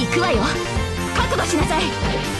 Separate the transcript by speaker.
Speaker 1: 行くわよ。覚悟しなさい。